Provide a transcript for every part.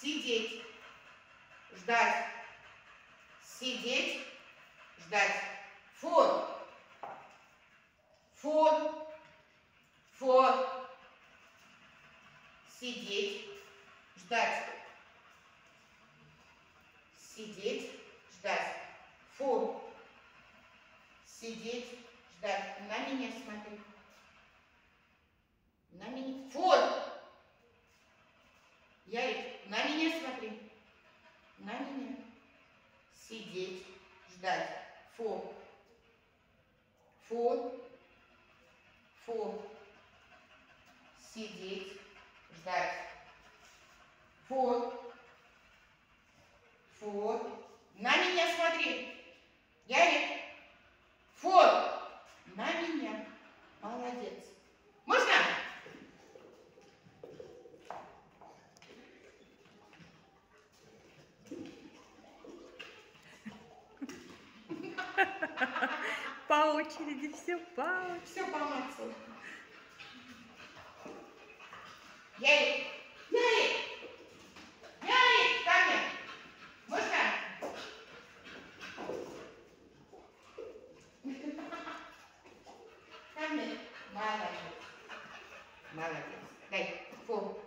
Сидеть. Ждать. Сидеть. Ждать. Фон. Фон. Фон. Сидеть. Ждать. Сидеть. Ждать. Фон. Сидеть. Ждать. На меня смотри. На меня. Фон. Ярик, на меня смотри. На меня. Сидеть. Ждать. Фон. Фон. Фон. Сидеть. Ждать. Фон. Фон. На меня смотри. Ярик. Фон. На меня. Молодец. Можно? По очереди, все по очереди. Все по Максу. Ярик. Ярик. Ярик, ко мне. Можно? Ко мне. Молодец. Молодец. Дай. Фу.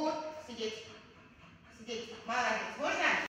Вот, сидеть. Сидеть. Молодец. Можно?